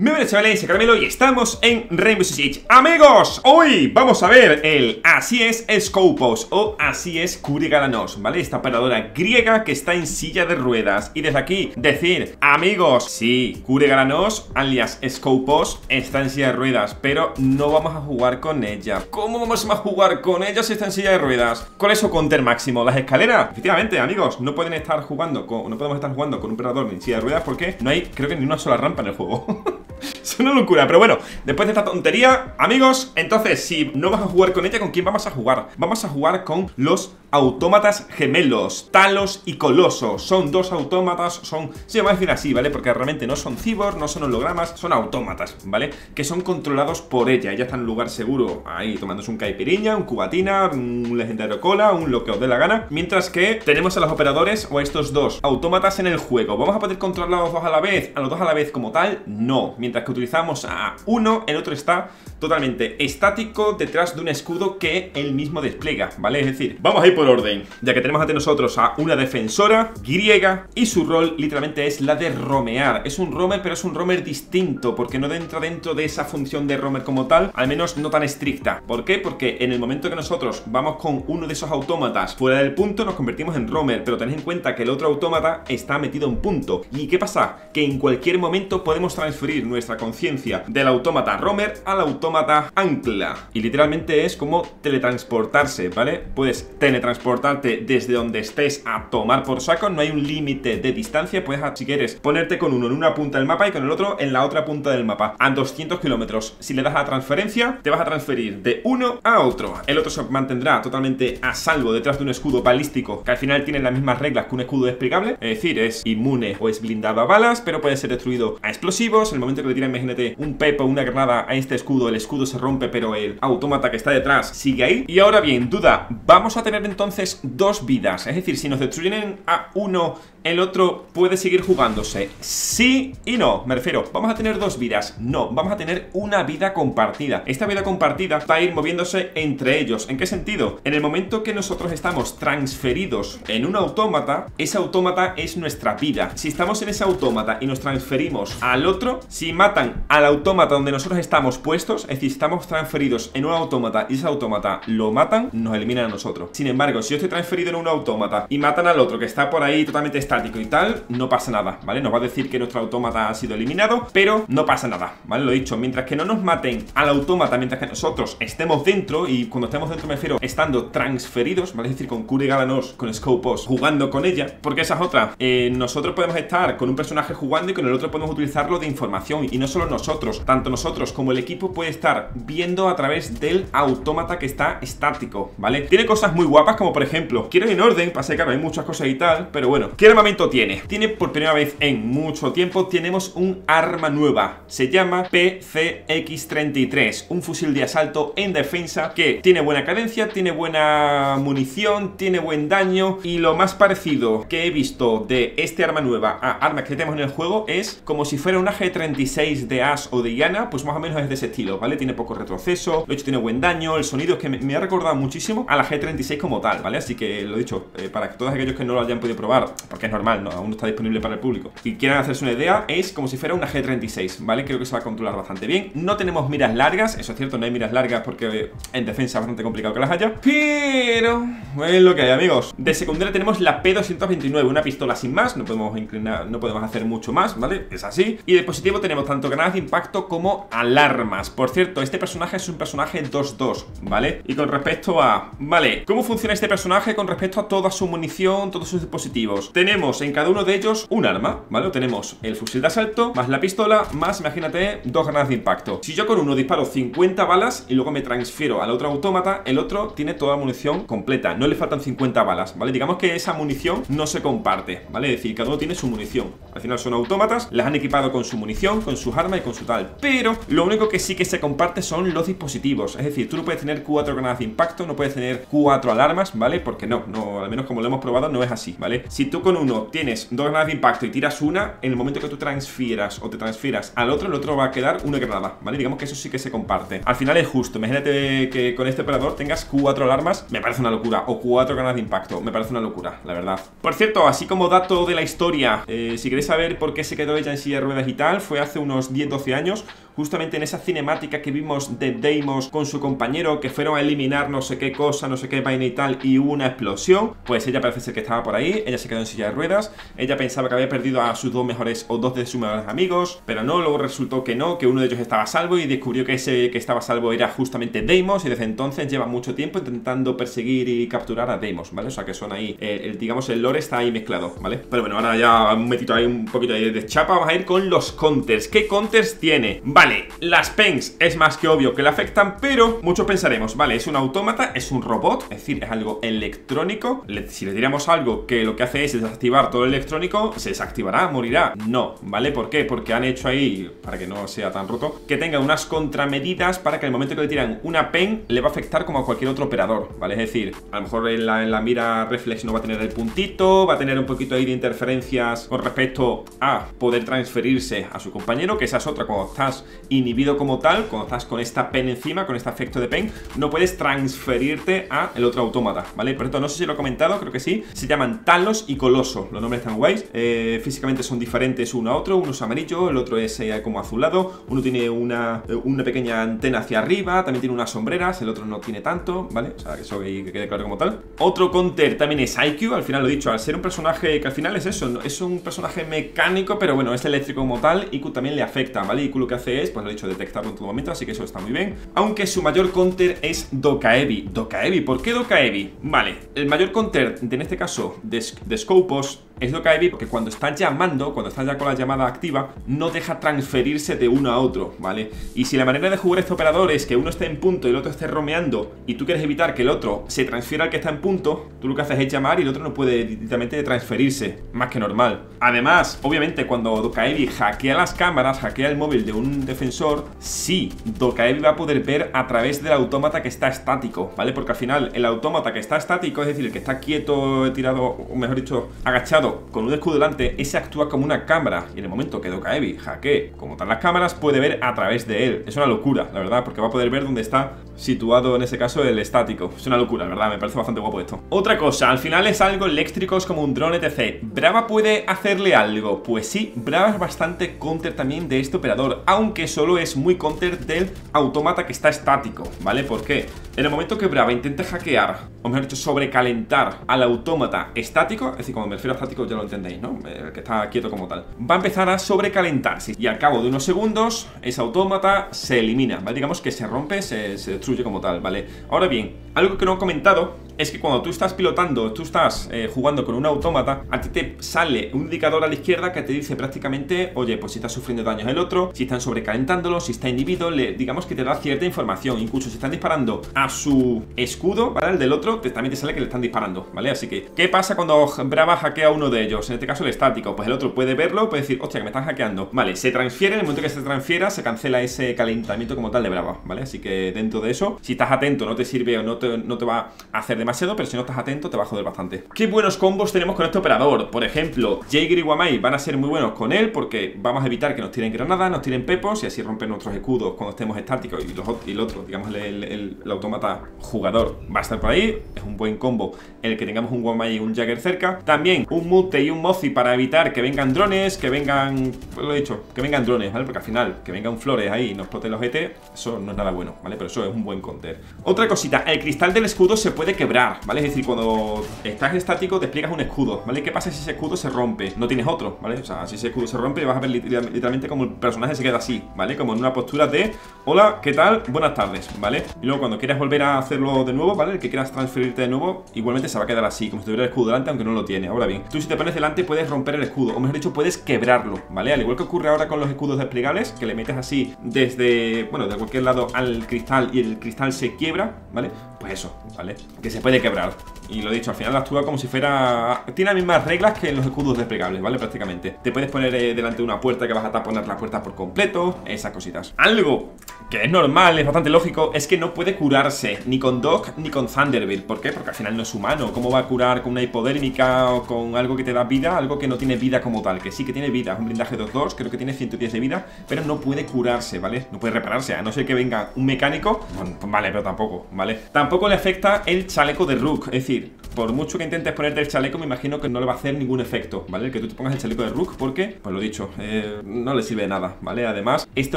Muy buenas chavales, soy Caramelo y estamos en Rainbow Six Siege Amigos, hoy vamos a ver el Así es Scopos o Así es Kurigalanos, ¿vale? Esta operadora griega que está en silla de ruedas Y desde aquí decir, amigos, sí, Kurigalanos, alias Scopos, está en silla de ruedas Pero no vamos a jugar con ella ¿Cómo vamos a jugar con ella si está en silla de ruedas? ¿Cuál es su counter máximo? ¿Las escaleras? Efectivamente, amigos, no pueden estar jugando con, no podemos estar jugando con un operador en silla de ruedas porque no hay, creo que ni una sola rampa en el juego Es una locura, pero bueno, después de esta tontería, amigos, entonces si no vas a jugar con ella, ¿con quién vamos a jugar? Vamos a jugar con los autómatas gemelos, Talos y Coloso. Son dos autómatas, son, se llama decir así, ¿vale? Porque realmente no son cyborgs, no son hologramas, son autómatas, ¿vale? Que son controlados por ella. Ella está en un lugar seguro, ahí tomándose un caipiriña, un cubatina, un legendario cola, un lo que os dé la gana. Mientras que tenemos a los operadores o a estos dos autómatas en el juego. ¿Vamos a poder controlar a los dos a la vez? ¿A los dos a la vez como tal? No. Mientras que utilizamos a uno, el otro está totalmente estático detrás de un escudo que él mismo despliega, ¿vale? Es decir, vamos a ir por orden, ya que tenemos ante nosotros a una defensora griega y su rol literalmente es la de romear. Es un romer, pero es un romer distinto, porque no entra dentro de esa función de romer como tal, al menos no tan estricta. ¿Por qué? Porque en el momento que nosotros vamos con uno de esos autómatas fuera del punto, nos convertimos en romer, pero tened en cuenta que el otro autómata está metido en punto. ¿Y qué pasa? Que en cualquier momento podemos transferir nuestra conciencia del autómata romer al autómata ancla. Y literalmente es como teletransportarse, ¿vale? Puedes teletransportarte desde donde estés a tomar por saco, no hay un límite de distancia, puedes, si quieres, ponerte con uno en una punta del mapa y con el otro en la otra punta del mapa, a 200 kilómetros. Si le das a transferencia, te vas a transferir de uno a otro. El otro se mantendrá totalmente a salvo detrás de un escudo balístico, que al final tiene las mismas reglas que un escudo desplegable, es decir, es inmune o es blindado a balas, pero puede ser destruido a explosivos. En el momento que le tiran, imagínate, un pepo, una granada a este escudo, el escudo se rompe, pero el autómata que está detrás sigue ahí. Y ahora bien, duda, vamos a tener entonces dos vidas, es decir, si nos destruyen a uno, el otro puede seguir jugándose. Sí y no, me refiero, ¿vamos a tener dos vidas? No, vamos a tener una vida compartida. Esta vida compartida va a ir moviéndose entre ellos. ¿En qué sentido? En el momento que nosotros estamos transferidos en un autómata, ese autómata es nuestra vida. Si estamos en ese autómata y nos transferimos al otro, si matan al autómata donde nosotros estamos puestos, es decir, estamos transferidos en un autómata y ese autómata lo matan, nos eliminan a nosotros. Sin embargo, si yo estoy transferido en un autómata y matan al otro que está por ahí totalmente estático y tal, no pasa nada, ¿vale? Nos va a decir que nuestro autómata ha sido eliminado, pero no pasa nada, ¿vale? Lo dicho, mientras que no nos maten al autómata, mientras que nosotros estemos dentro, y cuando estemos dentro me refiero estando transferidos, ¿vale? Es decir, con Cure Galanos, con Scopos, jugando con ella, porque esa es otra. Eh, nosotros podemos estar con un personaje jugando y con el otro podemos utilizarlo de información, y no solo nosotros, tanto nosotros como el equipo puede estar viendo a través del autómata que está estático, ¿vale? Tiene cosas muy guapas, como por ejemplo, quiero ir en orden, pasa que claro, hay muchas cosas y tal, pero bueno, ¿qué armamento tiene? Tiene por primera vez en mucho tiempo, tenemos un arma nueva, se llama PCX-33, un fusil de asalto en defensa que tiene buena cadencia, tiene buena munición, tiene buen daño y lo más parecido que he visto de este arma nueva a armas que tenemos en el juego es como si fuera una G36 de As o de Yana, pues más o menos es de ese estilo, ¿vale? Tiene poco retroceso, lo hecho tiene buen daño, el sonido es que me, ha recordado muchísimo a la G36 como tal, ¿vale? Así que lo he dicho, eh, para todos aquellos que no lo hayan podido probar, porque es normal, ¿no? aún no está disponible para el público, y quieran hacerse una idea, es como si fuera una G36, ¿vale? Creo que se va a controlar bastante bien. No tenemos miras largas, eso es cierto, no hay miras largas porque en defensa es bastante complicado que las haya, pero es lo que hay, amigos. De secundaria tenemos la P229, una pistola sin más, no podemos inclinar, no podemos hacer mucho más, ¿vale? Es así. Y de positivo tenemos tanto granadas de impacto como alarmas. Por cierto, este personaje es un personaje 2-2, ¿vale? Y con respecto a... Vale, ¿cómo funciona este personaje con respecto a toda su munición, todos sus dispositivos? Tenemos en cada uno de ellos un arma, ¿vale? Tenemos el fusil de asalto, más la pistola, más, imagínate, dos granadas de impacto. Si yo con uno disparo 50 balas y luego me transfiero al otro autómata, el otro tiene toda la munición completa, no le faltan 50 balas, ¿vale? Digamos que esa munición no se comparte, ¿vale? Es decir, cada uno tiene su munición. Al final son autómatas, las han equipado con su munición, con sus armas y con su tal. Pero lo único que sí que se comparte son los dispositivos. Es decir, tú no puedes tener cuatro granadas de impacto, no puedes tener cuatro alarmas, ¿vale? Porque no, no, al menos como lo hemos probado, no es así, ¿vale? Si tú con uno tienes dos granadas de impacto y tiras una, en el momento que tú transfieras o te transfieras al otro, el otro va a quedar una granada, ¿vale? Digamos que eso sí que se comparte. Al final es justo. Imagínate que con este operador tengas cuatro alarmas, me parece una locura. O cuatro granadas de impacto, me parece una locura, la verdad. Por cierto, así como dato de la historia, eh, si queréis saber por qué se quedó ella en silla de ruedas y tal, fue hace unos 10-12 años justamente en esa cinemática que vimos de Deimos con su compañero, que fueron a eliminar no sé qué cosa, no sé qué vaina y tal, y una explosión, pues ella parece ser que estaba por ahí, ella se quedó en silla de ruedas, ella pensaba que había perdido a sus dos mejores o dos de sus mejores amigos, pero no, luego resultó que no, que uno de ellos estaba salvo y descubrió que ese que estaba salvo era justamente Deimos y desde entonces lleva mucho tiempo intentando perseguir y capturar a Deimos, ¿vale? O sea que son ahí, eh, digamos, el lore está ahí mezclado, ¿vale? Pero bueno, ahora ya un ahí un poquito de chapa, vamos a ir con los counters. ¿Qué counters tiene? Vale, Las PENs es más que obvio que le afectan, pero muchos pensaremos, vale, es un autómata, es un robot, es decir, es algo electrónico. si le tiramos algo que lo que hace es desactivar todo el electrónico, se desactivará, morirá. No, ¿vale? ¿Por qué? Porque han hecho ahí, para que no sea tan roto, que tenga unas contramedidas para que el momento que le tiran una PEN le va a afectar como a cualquier otro operador, ¿vale? Es decir, a lo mejor en la mira reflex no va a tener el puntito, va a tener un poquito ahí de interferencias con respecto a poder transferirse a su compañero, que esa es otra, cuando estás inhibido como tal, cuando estás con esta pen encima, con este efecto de pen, no puedes transferirte a el otro autómata, ¿vale? Por cierto, no sé si lo he comentado, creo que sí, se llaman Talos y Coloso, los nombres están guays, eh, físicamente son diferentes uno a otro, uno es amarillo, el otro es eh, como azulado, uno tiene una, eh, una pequeña antena hacia arriba, también tiene unas sombreras, el otro no tiene tanto, ¿vale? O sea, que eso que quede claro como tal. Otro counter también es IQ, al final lo he dicho, al ser un personaje que al final es eso, es un personaje mecánico, pero bueno, es eléctrico como tal, IQ también le afecta, ¿vale? IQ lo que hace es pues lo he dicho, detectarlo en todo momento, así que eso está muy bien. Aunque su mayor counter es Dokaebi. Dokaebi, ¿por qué Dokaebi? Vale, el mayor counter, en este caso, de, de Scopos, es Dokaebi porque cuando estás llamando, cuando estás ya con la llamada activa, no deja transferirse de uno a otro, ¿vale? Y si la manera de jugar este operador es que uno esté en punto y el otro esté romeando y tú quieres evitar que el otro se transfiera al que está en punto, tú lo que haces es llamar y el otro no puede directamente transferirse, más que normal. Además, obviamente, cuando Dokaebi hackea las cámaras, hackea el móvil de un defensor, sí, Dokaebi va a poder ver a través del autómata que está estático, ¿vale? Porque al final, el autómata que está estático, es decir, el que está quieto, tirado, o mejor dicho, agachado, con un escudo delante, ese actúa como una cámara. Y en el momento que Dokaebi hackee como tal las cámaras, puede ver a través de él. Es una locura, la verdad, porque va a poder ver dónde está situado en ese caso el estático. Es una locura, la verdad, me parece bastante guapo esto. Otra cosa, al final es algo eléctrico, es como un drone, etc. ¿Brava puede hacerle algo? Pues sí, Brava es bastante counter también de este operador, aunque solo es muy counter del autómata que está estático, ¿vale? ¿Por qué? En el momento que Brava intente hackear, o mejor dicho, sobrecalentar al autómata estático, es decir, cuando me refiero a estático ya lo entendéis, ¿no? El que está quieto como tal. Va a empezar a sobrecalentarse y al cabo de unos segundos ese autómata se elimina, ¿vale? Digamos que se rompe, se, se destruye como tal, ¿vale? Ahora bien, algo que no he comentado es que cuando tú estás pilotando, tú estás eh, jugando con un autómata, a ti te sale un indicador a la izquierda que te dice prácticamente, oye, pues si está sufriendo daños el otro, si están sobrecalentándolo, si está inhibido, digamos que te da cierta información. Incluso si están disparando a su escudo, ¿vale? El del otro, también te sale que le están disparando, ¿vale? Así que, ¿qué pasa cuando Brava hackea a uno de ellos? En este caso el estático, pues el otro puede verlo, puede decir, hostia, que me están hackeando. Vale, se transfiere, en el momento que se transfiera, se cancela ese calentamiento como tal de Brava, ¿vale? Así que dentro de eso, si estás atento, no te sirve o no te, no te va a hacer demasiado, pero si no estás atento te va a joder bastante. ¿Qué buenos combos tenemos con este operador? Por ejemplo, Jaeger y Wamai van a ser muy buenos con él porque vamos a evitar que nos tiren granadas, nos tiren pepos y así rompen nuestros escudos cuando estemos estáticos y, el otro, digamos, el, automata jugador va a estar por ahí. Es un buen combo el que tengamos un Wamai y un Jagger cerca. También un Mute y un Mozi para evitar que vengan drones, que vengan, pues lo he dicho, que vengan drones, ¿vale? Porque al final, que vengan flores ahí y nos exploten los GT, eso no es nada bueno, ¿vale? Pero eso es un buen counter. Otra cosita, el cristal del escudo se puede quebrar, ¿vale? Es decir, cuando estás estático despliegas un escudo, ¿vale? ¿Qué pasa si ese escudo se rompe? No tienes otro, ¿vale? O sea, si ese escudo se rompe vas a ver literalmente como el personaje se queda así, ¿vale? Como en una postura de Hola, ¿qué tal? Buenas tardes, ¿vale? Y luego cuando quieras volver a hacerlo de nuevo, ¿vale? El que quieras transferirte de nuevo, igualmente se va a quedar así, como si tuviera el escudo delante, aunque no lo tiene Ahora bien, tú si te pones delante puedes romper el escudo, o mejor dicho, puedes quebrarlo, ¿vale? Al igual que ocurre ahora con los escudos desplegables, que le metes así desde, bueno, de cualquier lado al cristal y el cristal se quiebra, ¿vale? Pues eso, ¿vale? Que se puede quebrar Y lo dicho, al final actúa como si fuera... Tiene las mismas reglas que los escudos desplegables, ¿vale? Prácticamente. Te puedes poner eh, delante de una puerta que vas a taponar la puerta por completo, esas cositas. Algo que es normal, es bastante lógico, es que no puede curarse ni con Doc ni con Thunderbolt. ¿Por qué? Porque al final no es humano. ¿Cómo va a curar con una hipodérmica o con algo que te da vida? Algo que no tiene vida como tal, que sí que tiene vida. Un blindaje 2-2, creo que tiene 110 de vida, pero no puede curarse, ¿vale? No puede repararse, a no ser que venga un mecánico. Pues vale, pero tampoco, ¿vale? Tampoco le afecta el chaleco de Rook, es decir, por mucho que intentes ponerte el chaleco, me imagino que no le va a hacer ningún efecto, ¿vale? El que tú te pongas el chaleco de Rook, porque, pues lo dicho, eh, no le sirve de nada, ¿vale? Además, este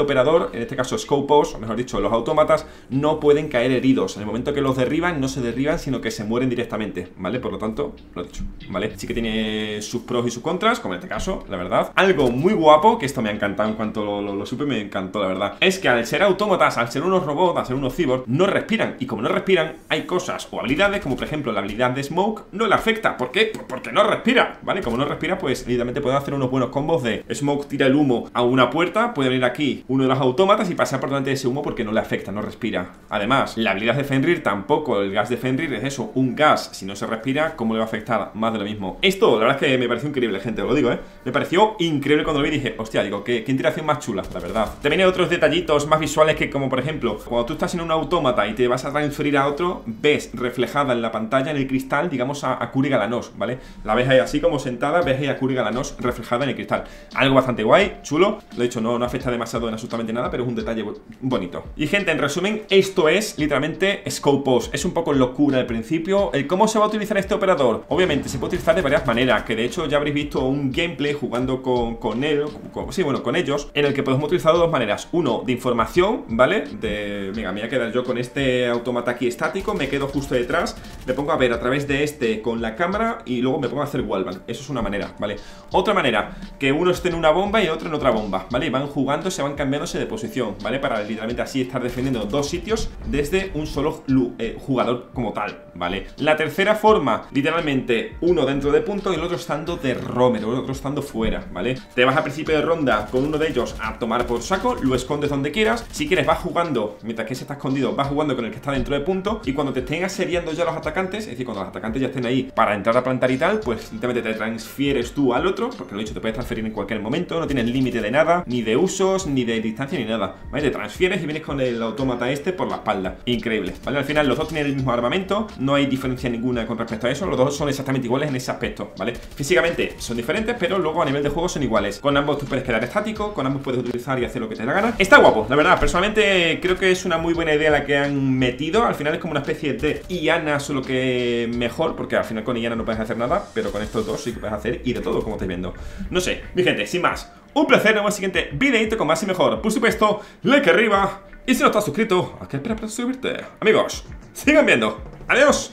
operador, en este caso Scopos, o mejor dicho, los autómatas, no pueden caer heridos. En el momento que los derriban, no se derriban, sino que se mueren directamente, ¿vale? Por lo tanto, lo dicho, ¿vale? Sí que tiene sus pros y sus contras, como en este caso, la verdad. Algo muy guapo, que esto me ha encantado en cuanto lo, supe, me encantó, la verdad. Es que al ser autómatas, al ser unos robots, al ser unos cyborgs, no respiran. Y como no respiran, hay cosas o habilidades, como por ejemplo la habilidad de Smoke, no le afecta. ¿Por qué? Pues porque no respira, ¿vale? Como no respira, pues evidentemente pueden hacer unos buenos combos de Smoke tira el humo a una puerta, puede venir aquí uno de los autómatas y pasar por delante de ese humo porque no le afecta, no respira. Además, la habilidad de Fenrir tampoco, el gas de Fenrir es eso, un gas, si no se respira, ¿cómo le va a afectar? Más de lo mismo. Esto, la verdad es que me pareció increíble, gente, lo digo, ¿eh? Me pareció increíble cuando lo vi y dije, hostia, digo, qué, qué interacción más chula, la verdad. También hay otros detallitos más visuales que como por ejemplo, cuando tú estás en un autómata y te vas a transferir a otro, ves reflejada en la pantalla, en el cristal, digamos, a, a Galanos, ¿vale? La ves ahí así como sentada, ves ahí a Kuri Galanos reflejada en el cristal. Algo bastante guay, chulo. Lo he dicho, no, no afecta demasiado en absolutamente nada, pero es un detalle bonito. Y gente, en resumen, esto es literalmente Scopos. Es un poco locura al principio. El cómo se va a utilizar este operador. Obviamente, se puede utilizar de varias maneras, que de hecho ya habréis visto un gameplay jugando con, con él, sí, bueno, con ellos, en el que podemos utilizar dos maneras. Uno, de información, ¿vale? De, venga, me voy a quedar yo con este automata aquí estático, me quedo justo detrás, me pongo a ver a través de este con la cámara y luego me pongo a hacer wallbang. Eso es una manera, ¿vale? Otra manera, que uno esté en una bomba y otro en otra bomba, ¿vale? Van jugando, se van cambiándose de posición, ¿vale? Para literalmente así estar defendiendo dos sitios desde un solo eh, jugador como tal, ¿vale? La tercera forma, literalmente uno dentro de punto y el otro estando de romer, el otro estando fuera, ¿vale? Te vas a principio de ronda con uno de ellos a tomar por saco, lo escondes donde quieras, si quieres vas jugando, mientras que ese está escondido, vas jugando con el que está dentro de punto y cuando te estén asediando ya los atacantes, es decir, cuando los atacantes ya estén ahí para entrar a plantar y tal, pues simplemente te transfieres tú al otro, porque lo he dicho, te puedes transferir en cualquier momento, no tienes límite de nada, ni de usos, ni de distancia, ni nada, ¿vale? Te transfieres y vienes con el autómata este por la espalda. Increíble, ¿vale? Al final los dos tienen el mismo armamento, no hay diferencia ninguna con respecto a eso, los dos son exactamente iguales en ese aspecto, ¿vale? Físicamente son diferentes, pero luego a nivel de juego son iguales. Con ambos tú puedes quedar estático, con ambos puedes utilizar y hacer lo que te dé la gana. Está guapo, la verdad, personalmente creo que es una muy buena idea la que han metido. Al final es como una especie de Iana, solo que mejor, porque al final con Iana no puedes hacer nada, pero con estos dos sí que puedes hacer y de todo, como estáis viendo. No sé, mi gente, sin más, un placer, en el siguiente videito con más y mejor. Por supuesto, like arriba. Y si no estás suscrito, ¿a qué esperas para suscribirte? Amigos, sigan viendo. ¡Adiós!